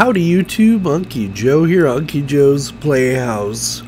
Howdy YouTube, Unky Joe here, Unky Joe's Playhouse.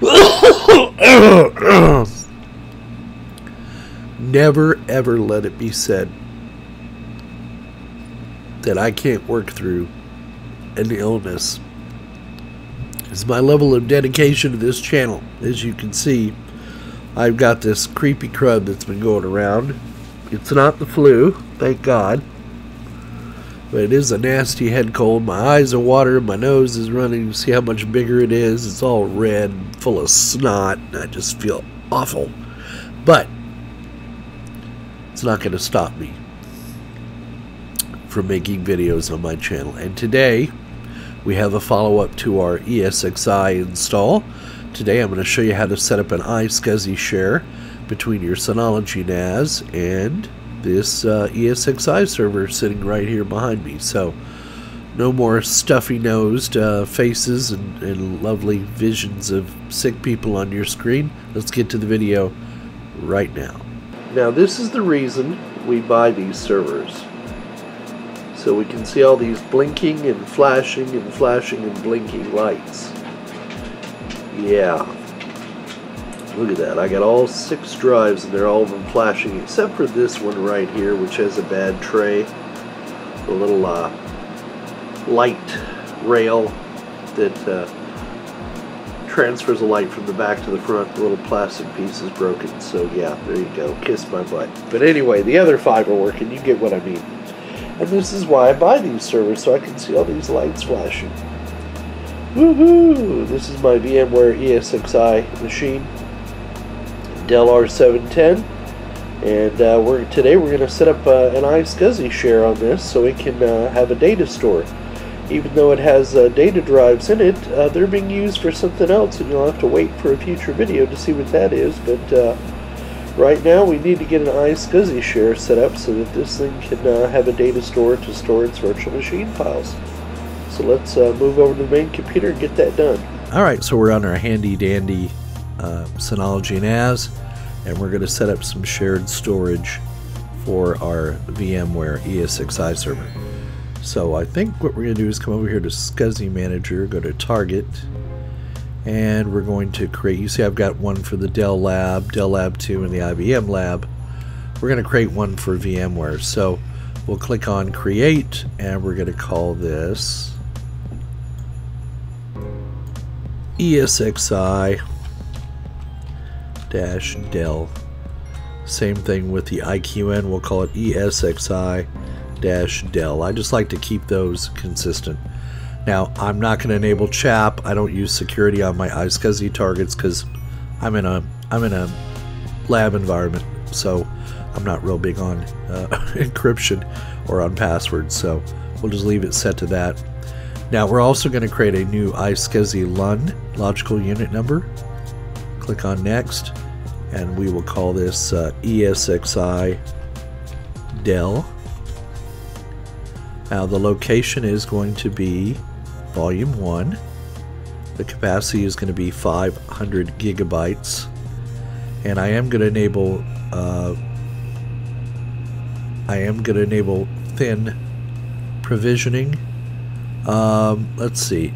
Never ever let it be said that I can't work through an illness. It's my level of dedication to this channel. As you can see, I've got this creepy crud that's been going around. It's not the flu, thank God. But it is a nasty head cold. My eyes are watering, my nose is running. You See how much bigger it is? It's all red, full of snot, and I just feel awful. But it's not going to stop me from making videos on my channel. And today, we have a follow-up to our ESXi install. Today I'm going to show you how to set up an iSCSI share between your Synology NAS and this uh, ESXi server sitting right here behind me. So no more stuffy-nosed uh, faces and, and lovely visions of sick people on your screen. Let's get to the video right now. Now this is the reason we buy these servers. So we can see all these blinking and flashing and flashing and blinking lights. Yeah. Look at that. I got all six drives and they're all of them flashing except for this one right here which has a bad tray. A little uh, light rail that uh, transfers a light from the back to the front. The little plastic piece is broken. So yeah, there you go. Kiss my butt. But anyway, the other five are working. You get what I mean. And this is why I buy these servers so I can see all these lights flashing. Woohoo! This is my VMware ESXi machine, Dell R710, and uh, we're today we're going to set up uh, an iSCSI share on this so it can uh, have a data store. Even though it has uh, data drives in it, uh, they're being used for something else, and you'll have to wait for a future video to see what that is. But uh, right now, we need to get an iSCSI share set up so that this thing can have a data store to store its virtual machine files. So let's move over to the main computer and get that done. All right, so we're on our handy dandy Synology NAS, and we're going to set up some shared storage for our VMware ESXi server. So I think what we're going to do is come over here to SCSI Manager, go to Target, and we're going to create, you see I've got one for the Dell Lab, Dell Lab 2, and the IBM Lab. We're going to create one for VMware. So we'll click on Create, and we're going to call this ESXi dash Dell. Same thing with the IQN, we'll call it ESXi dash Dell. I just like to keep those consistent. Now, I'm not going to enable CHAP. I don't use security on my iSCSI targets because I'm in a I'm in a lab environment, so I'm not real big on uh, encryption or on passwords. So we'll just leave it set to that. Now we're also going to create a new iSCSI LUN logical unit number. Click on next and we will call this uh, ESXi Dell. Now the location is going to be volume 1. The capacity is going to be 500 gigabytes and I am going to enable uh, I am going to enable thin provisioning um, let's see.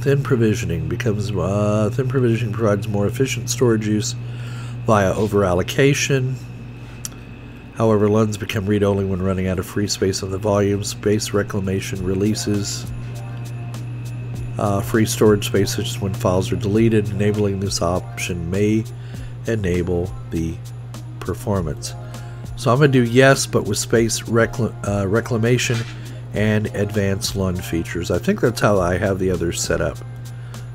Thin provisioning becomes uh, thin provisioning provides more efficient storage use via over allocation. However, LUNs become read-only when running out of free space on the volume. Space reclamation releases uh, free storage space, such as when files are deleted. Enabling this option may enable the performance. So I'm going to do yes, but with space recl uh, reclamation and advanced LUN features. I think that's how I have the others set up.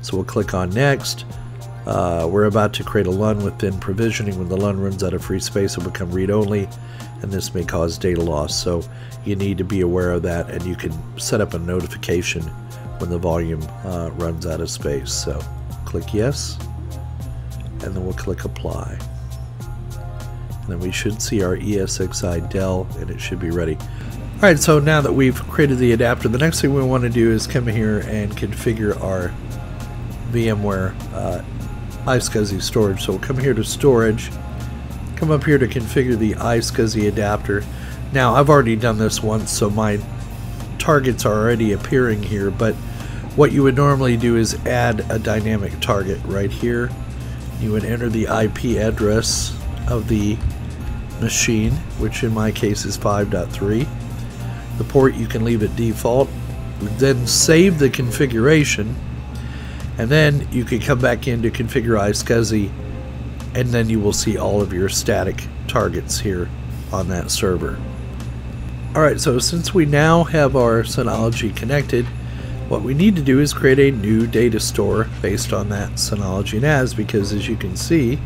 So we'll click on next. Uh, we're about to create a LUN within provisioning. When the LUN runs out of free space, it will become read-only, and this may cause data loss. So you need to be aware of that, and you can set up a notification when the volume uh, runs out of space. So click yes, and then we'll click apply. And then we should see our ESXi Dell, and it should be ready. Alright, so now that we've created the adapter, the next thing we want to do is come here and configure our VMware uh, iSCSI storage. So we'll come here to storage, come up here to configure the iSCSI adapter. Now, I've already done this once, so my targets are already appearing here, but what you would normally do is add a dynamic target right here. You would enter the IP address of the machine, which in my case is 5.3. The port you can leave at default. Then save the configuration, and then you can come back in to configure iSCSI, and then you will see all of your static targets here on that server. Alright, so since we now have our Synology connected, what we need to do is create a new data store based on that Synology NAS because as you can see,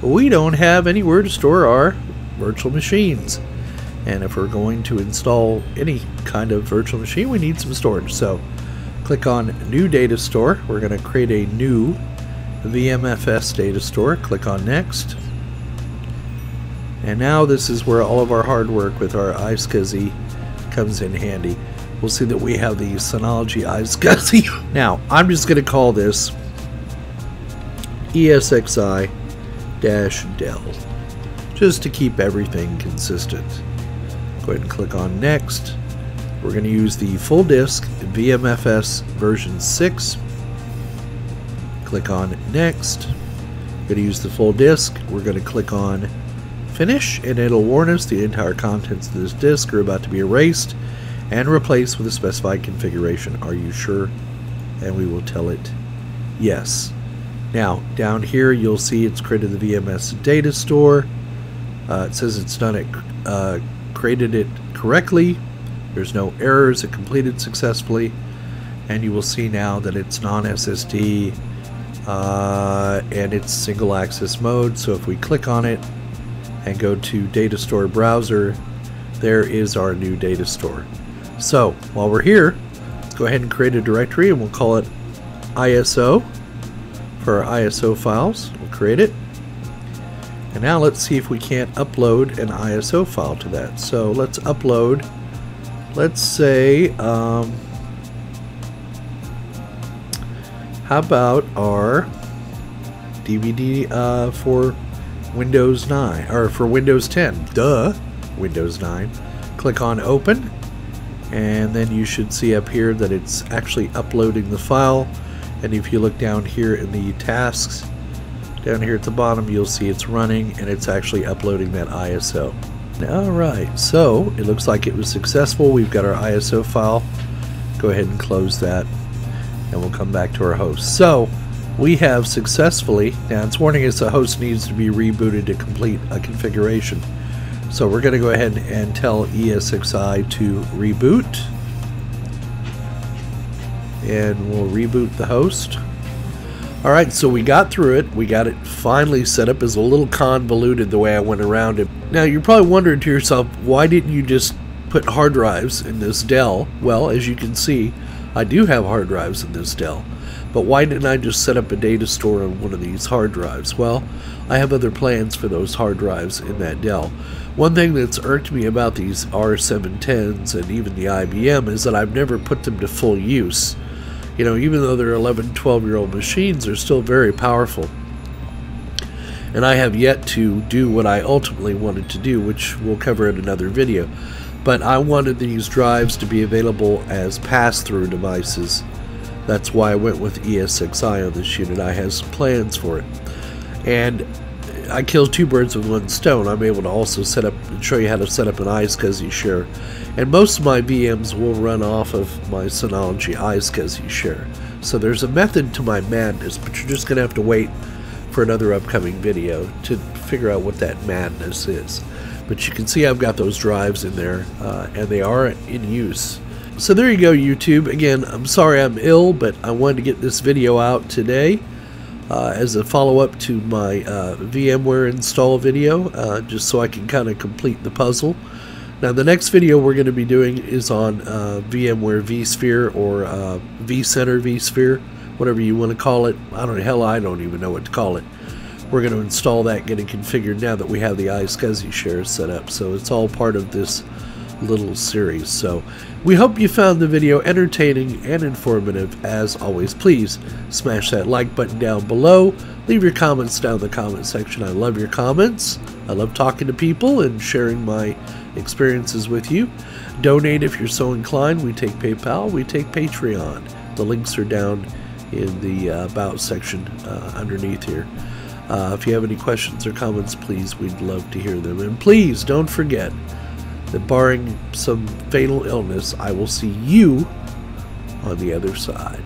we don't have anywhere to store our virtual machines. And if we're going to install any kind of virtual machine, we need some storage. So click on New Data Store. We're going to create a new VMFS data store. Click on Next. And now this is where all of our hard work with our iSCSI comes in handy. We'll see that we have the Synology iSCSI. now, I'm just going to call this ESXi-Dell, just to keep everything consistent. Go ahead and click on Next. We're going to use the full disk VMFS version 6. Click on Next. We're going to use the full disk. We're going to click on Finish, and it'll warn us the entire contents of this disk are about to be erased and replaced with a specified configuration. Are you sure? And we will tell it yes. Now, down here, you'll see it's created the VMS data store. Uh, it says it's done it, uh, created it correctly. There's no errors. It completed successfully. And you will see now that it's non-SSD uh, and it's single access mode. So if we click on it, and go to data store browser, there is our new data store. So while we're here, let's go ahead and create a directory and we'll call it ISO for our ISO files. We'll create it. And now let's see if we can't upload an ISO file to that. So let's upload, let's say, um, how about our DVD uh, for Windows 9, or for Windows 10, duh, Windows 9. Click on Open, and then you should see up here that it's actually uploading the file. And if you look down here in the tasks, down here at the bottom, you'll see it's running and it's actually uploading that ISO. Alright, so it looks like it was successful. We've got our ISO file. Go ahead and close that, and we'll come back to our host. So, we have successfully, now it's warning us the host needs to be rebooted to complete a configuration. So we're going to go ahead and tell ESXi to reboot. And we'll reboot the host. Alright, so we got through it. We got it finally set up. as a little convoluted the way I went around it. Now you're probably wondering to yourself, why didn't you just put hard drives in this Dell? Well, as you can see, I do have hard drives in this Dell. But why didn't I just set up a data store on one of these hard drives? Well, I have other plans for those hard drives in that Dell. One thing that's irked me about these R710s and even the IBM is that I've never put them to full use. You know, even though they're 11, 12 year old machines, they're still very powerful. And I have yet to do what I ultimately wanted to do, which we'll cover in another video. But I wanted these drives to be available as pass through devices that's why I went with ESXi on this unit. I have plans for it. And I killed two birds with one stone. I'm able to also set up and show you how to set up an iSCSI share. And most of my VMs will run off of my Synology iSCSI share. So there's a method to my madness, but you're just going to have to wait for another upcoming video to figure out what that madness is. But you can see I've got those drives in there, uh, and they are in use. So there you go, YouTube. Again, I'm sorry I'm ill, but I wanted to get this video out today uh, as a follow-up to my uh, VMware install video, uh, just so I can kind of complete the puzzle. Now, the next video we're going to be doing is on uh, VMware vSphere or uh, vCenter vSphere, whatever you want to call it. I don't hell, I don't even know what to call it. We're going to install that, get it configured now that we have the iSCSI shares set up. So it's all part of this little series. So we hope you found the video entertaining and informative as always. Please smash that like button down below. Leave your comments down in the comment section. I love your comments. I love talking to people and sharing my experiences with you. Donate if you're so inclined. We take PayPal, we take Patreon. The links are down in the uh, About section uh, underneath here. Uh, if you have any questions or comments, please, we'd love to hear them. And please don't forget that, barring some fatal illness, I will see you on the other side.